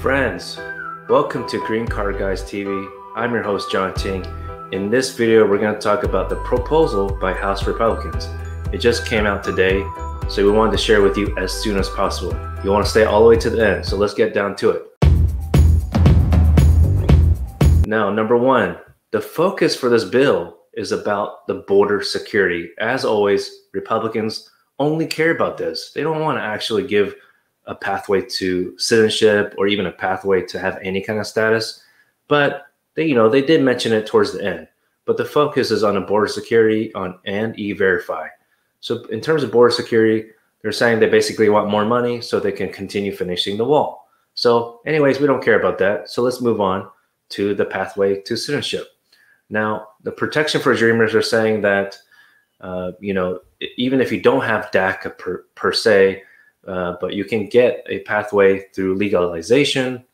Friends, welcome to Green Card Guys TV. I'm your host, John Ting. In this video, we're going to talk about the proposal by House Republicans. It just came out today, so we wanted to share with you as soon as possible. You want to stay all the way to the end, so let's get down to it. Now, number one, the focus for this bill is about the border security. As always, Republicans only care about this. They don't want to actually give a pathway to citizenship or even a pathway to have any kind of status. But they, you know, they did mention it towards the end. But the focus is on the border security on and e-verify. So in terms of border security, they're saying they basically want more money so they can continue finishing the wall. So, anyways, we don't care about that. So let's move on to the pathway to citizenship. Now, the protection for dreamers are saying that, uh, you know, even if you don't have DACA per, per se, uh, but you can get a pathway through legalization,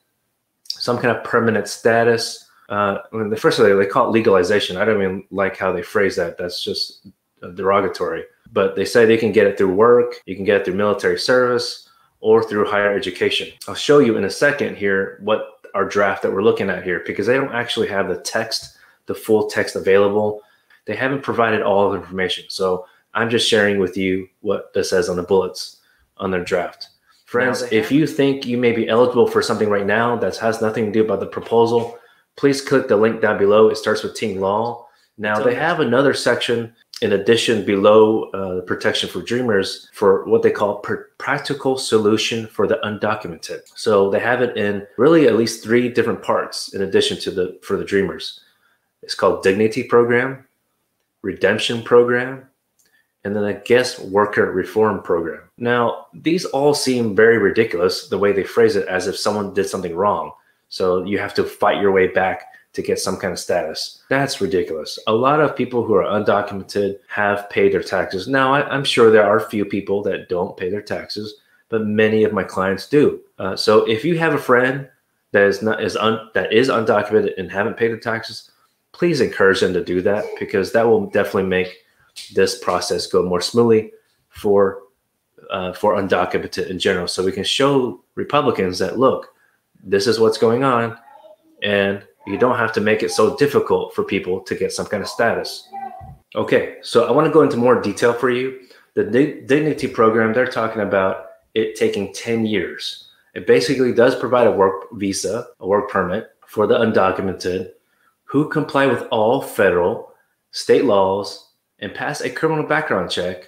some kind of permanent status. Uh, I mean, the first they, they call it legalization. I don't even like how they phrase that. That's just derogatory. But they say they can get it through work, you can get it through military service, or through higher education. I'll show you in a second here what our draft that we're looking at here because they don't actually have the text, the full text available. They haven't provided all the information. So I'm just sharing with you what this says on the bullets on their draft. Friends, if you think you may be eligible for something right now that has nothing to do about the proposal, please click the link down below. It starts with Ting Law. Now they have another section in addition below uh, protection for dreamers for what they call practical solution for the undocumented so they have it in really at least three different parts in addition to the for the dreamers it's called dignity program redemption program and then a guest worker reform program now these all seem very ridiculous the way they phrase it as if someone did something wrong so you have to fight your way back to get some kind of status. That's ridiculous. A lot of people who are undocumented have paid their taxes. Now, I, am sure there are few people that don't pay their taxes, but many of my clients do. Uh, so if you have a friend that is not is un, that is undocumented and haven't paid their taxes, please encourage them to do that because that will definitely make this process go more smoothly for uh, for undocumented in general. So we can show Republicans that look, this is what's going on, and you don't have to make it so difficult for people to get some kind of status. Okay, so I want to go into more detail for you. The Dignity program, they're talking about it taking 10 years. It basically does provide a work visa, a work permit for the undocumented who comply with all federal, state laws, and pass a criminal background check,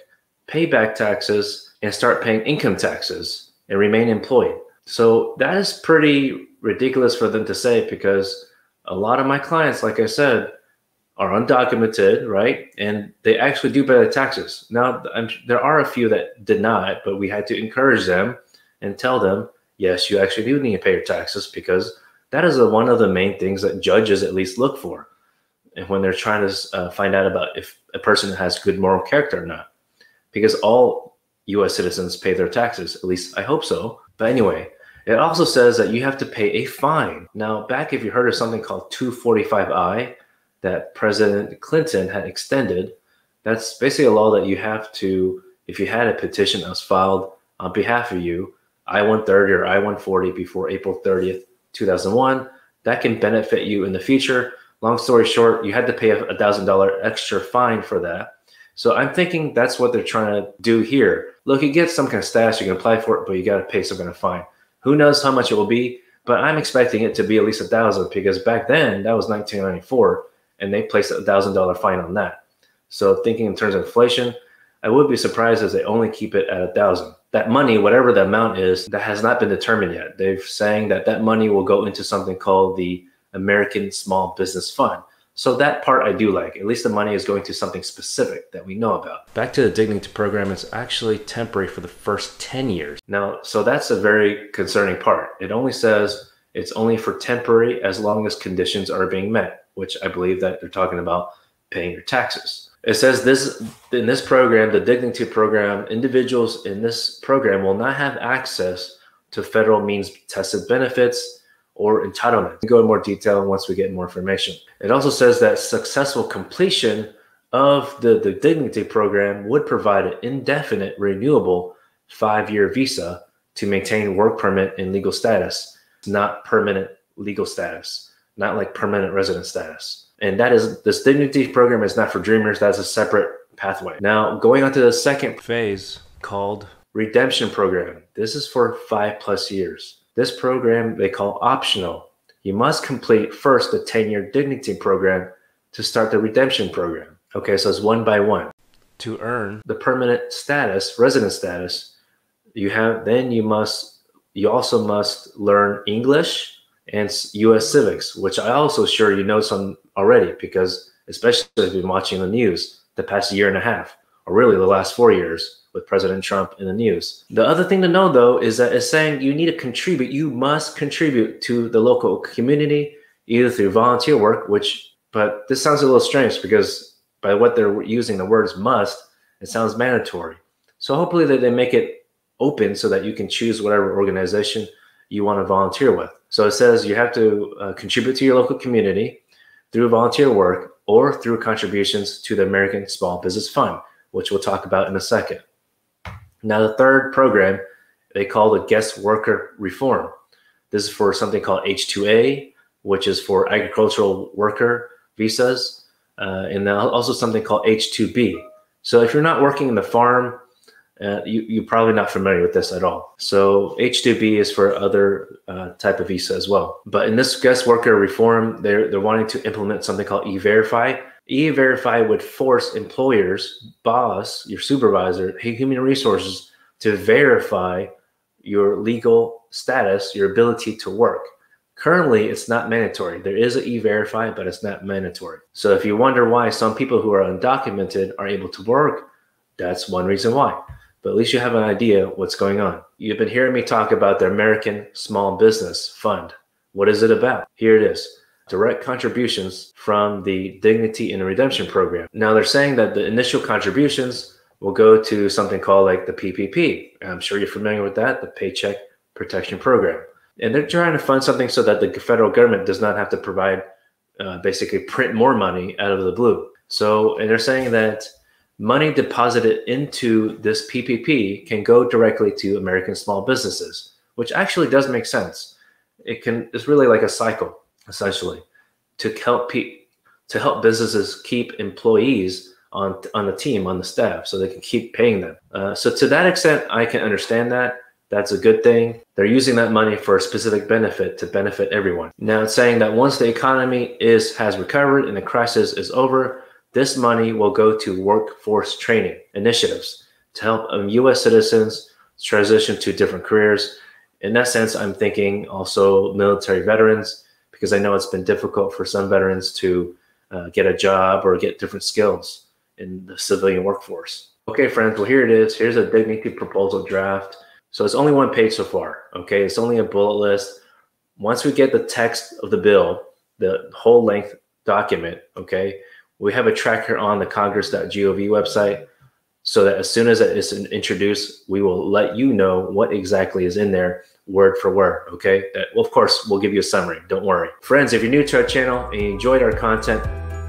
pay back taxes, and start paying income taxes and remain employed. So that is pretty ridiculous for them to say because a lot of my clients, like I said, are undocumented, right? And they actually do pay their taxes. Now, I'm, there are a few that did not, but we had to encourage them and tell them, yes, you actually do need to pay your taxes because that is one of the main things that judges at least look for. And when they're trying to uh, find out about if a person has good moral character or not, because all US citizens pay their taxes, at least I hope so. But anyway, it also says that you have to pay a fine. Now, back if you heard of something called 245I that President Clinton had extended, that's basically a law that you have to, if you had a petition that was filed on behalf of you, I 130 or I 140 before April 30th, 2001, that can benefit you in the future. Long story short, you had to pay a thousand dollar extra fine for that. So I'm thinking that's what they're trying to do here. Look, you get some kind of status, you can apply for it, but you got to pay some kind of fine. Who knows how much it will be, but I'm expecting it to be at least a thousand because back then that was 1994 and they placed a thousand dollar fine on that. So thinking in terms of inflation, I would be surprised if they only keep it at a thousand. That money, whatever the amount is, that has not been determined yet. They're saying that that money will go into something called the American Small Business Fund. So that part I do like. At least the money is going to something specific that we know about. Back to the Dignity program, it's actually temporary for the first 10 years. Now, so that's a very concerning part. It only says it's only for temporary as long as conditions are being met, which I believe that they're talking about paying your taxes. It says this in this program, the Dignity program, individuals in this program will not have access to federal means tested benefits or entitlement. We'll go in more detail once we get more information. It also says that successful completion of the, the dignity program would provide an indefinite renewable five-year visa to maintain work permit and legal status. not permanent legal status, not like permanent resident status. And that is this dignity program is not for dreamers. That's a separate pathway. Now, going on to the second phase called redemption program. This is for five plus years. This program they call optional. You must complete first the 10 year dignity program to start the redemption program. Okay, so it's one by one. To earn the permanent status, resident status, you have then you must you also must learn English and US civics, which I also sure you know some already because especially if you've been watching the news the past year and a half, or really the last four years with President Trump in the news. The other thing to know though is that it's saying you need to contribute, you must contribute to the local community either through volunteer work, which but this sounds a little strange because by what they're using the words must, it sounds mandatory. So hopefully that they make it open so that you can choose whatever organization you want to volunteer with. So it says you have to uh, contribute to your local community through volunteer work or through contributions to the American Small Business Fund, which we'll talk about in a second. Now, the third program they call the guest worker reform. This is for something called H2A, which is for agricultural worker visas, uh, and also something called H2B. So if you're not working in the farm, uh, you, you're probably not familiar with this at all. So H2B is for other uh, type of visa as well. But in this guest worker reform, they're, they're wanting to implement something called E-Verify. E-Verify would force employers, boss, your supervisor, human resources to verify your legal status, your ability to work. Currently, it's not mandatory. There is an e-verify, but it's not mandatory. So if you wonder why some people who are undocumented are able to work, that's one reason why but at least you have an idea what's going on. You've been hearing me talk about the American Small Business Fund. What is it about? Here it is direct contributions from the Dignity and Redemption Program. Now, they're saying that the initial contributions will go to something called like the PPP. I'm sure you're familiar with that, the Paycheck Protection Program. And they're trying to fund something so that the federal government does not have to provide, uh, basically, print more money out of the blue. So, and they're saying that money deposited into this PPP can go directly to American small businesses, which actually does make sense. It can it's really like a cycle essentially to help pe- to help businesses keep employees on on the team on the staff so they can keep paying them. Uh, so to that extent, I can understand that. That's a good thing. They're using that money for a specific benefit to benefit everyone. Now it's saying that once the economy is has recovered and the crisis is over, this money will go to workforce training initiatives to help US um, citizens transition to different careers. In that sense, I'm thinking also military veterans, because I know it's been difficult for some veterans to uh, get a job or get different skills in the civilian workforce. Okay, friends, well, here it is. Here's a dignity proposal draft. So it's only one page so far. Okay, it's only a bullet list. Once we get the text of the bill, the whole length document, okay, we have a tracker on the congress.gov website so that as soon as it is introduced, we will let you know what exactly is in there word for word. Okay. That, well, of course, we'll give you a summary. Don't worry. Friends, if you're new to our channel and you enjoyed our content,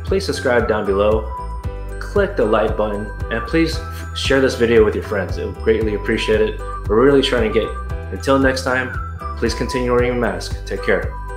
please subscribe down below, click the like button, and please share this video with your friends. It would greatly appreciate it. We're really trying to get, until next time, please continue wearing a mask. Take care.